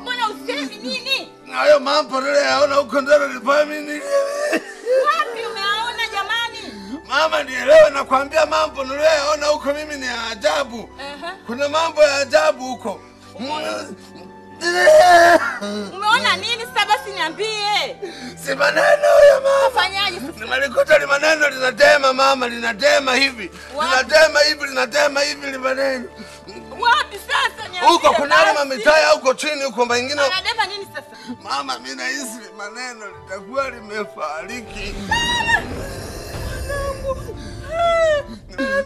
Mbona usemi nini? Hayo mambo niliyaona huko ndani nini? Wapi umeaona jamani? Mama, nielewe, nakwambia mambo niliyoyaona huko mimi ni ajabu. Kuna mambo ya ajabu huko. Umeona nini sasa basi niambie. Si maneno ya mama. Fanyaje? sasa? Mama, linatema hivi. Linatema hivi, linatema hivi limaneni. Wapi sasa. Huko kuna mamitaya huko chini huko mengine. Anadema nini sasa? Mama, mimi nahisi maneno litakuwa limefariki.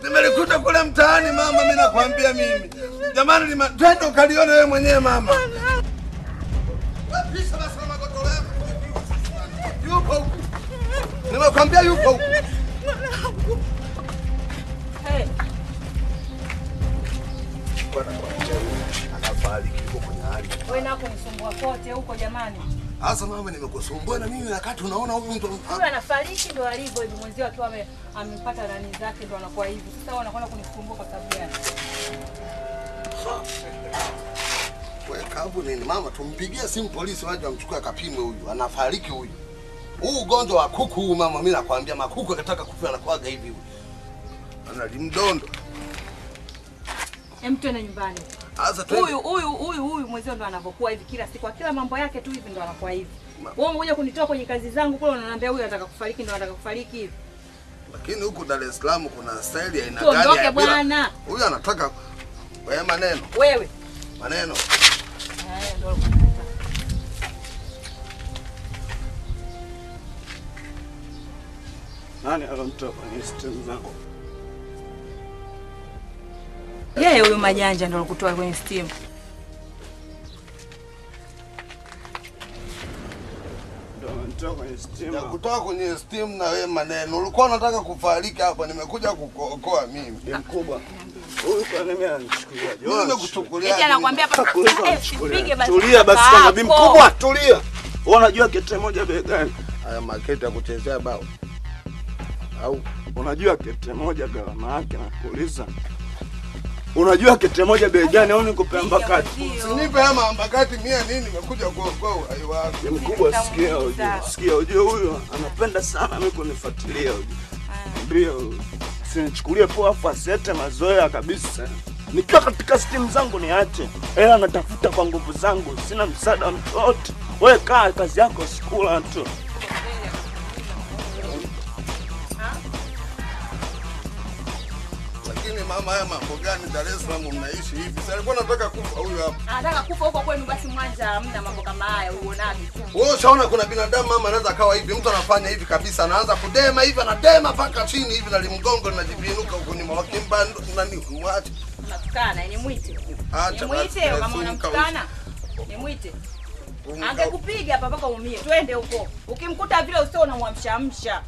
Nimelikuta kule mtaani mama, mimi nakwambia mimi. Jamani, twende ukalione wewe mwenyewe mama. Yupo. Nimekwambia yupo huko. Anafariki yuko kwenye hali. Wewe nako nisumbua kote huko jamani. Sasa mama, nimekusumbua na mimi wakati unaona huyu mtu Huyu anafariki ndo alivyo hivi, mwenzio akiwa ame- amepata nani zake ndo anakuwa hivi. Sasa wewe unakwenda kunisumbua kwa sababu gani? Wewe kabu nini mama, tumpigie simu polisi waje wamchukue akapimwe huyu, anafariki huyu. Huu ugonjwa wa kuku huu mama, mimi nakwambia makuku akitaka kufa anakuwaga hivi huyu. Analimdondo. Hem, twende nyumbani. Sasa twende. Huyu huyu huyu huyu mwenzio ndo anavyokuwa hivi kila siku, kila mambo yake tu hivi ndo anakuwa hivi. Wewe umekuja kunitoa kwenye kazi zangu kule, unaniambia huyu anataka kufariki ndo anataka kufariki hivi. Lakini huku Dar es Salaam kuna staili ya aina Tuondoke gani ya bwana. Huyu anataka wewe maneno, Wewe maneno. Eh, ndo Nani alomtoa kwenye stem zangu? Yeye huyu majanja ndo alikutoa kwenye steam. Ndio kutoka kwenye steam na wewe maneno. Ulikuwa unataka kufariki hapa, nimekuja kukuokoa mimi. Ni mkubwa. Eh, Tulia basi kama bi mkubwa, tulia. Wewe unajua kete moja bei gani? Haya makete ya kuchezea bao. Au Unajua kete moja gharama yake nakuuliza. Unajua kete moja bei gani au nikupe mbakati? Usinipe ama ambakati mia nini, nimekuja kuokoa uhai wako. Ni mkubwa, sikia ujue. Sikia ujue huyu anapenda sana mimi kunifuatilia ujue. Ndio. Sinichukulie poa afu asiete mazoea kabisa. Nikiwa katika stimu zangu niache. Ela natafuta kwa nguvu zangu, sina msaada mtu wote. Wewe kaa kazi yako sikula tu. Lakini mama, haya mambo gani Dar es Salaam mnaishi hivi? Sasa alikuwa anataka kufa huyu hapa. Anataka kufa huko kwenu, basi Mwanja hamna mambo kama haya, uonaje? Wewe ushaona kuna binadamu mama anaweza akawa hivi, mtu anafanya hivi kabisa, anaanza kudema hivi, anadema mpaka chini hivi na limgongo linajibinuka huko nyuma, wakimba nani mwache. ni mwite. Acha mwite kama unamtukana. Nimwite. Funga. Angekupiga hapa mpaka umie. Twende huko. Ukimkuta vile usio unamwamshamsha.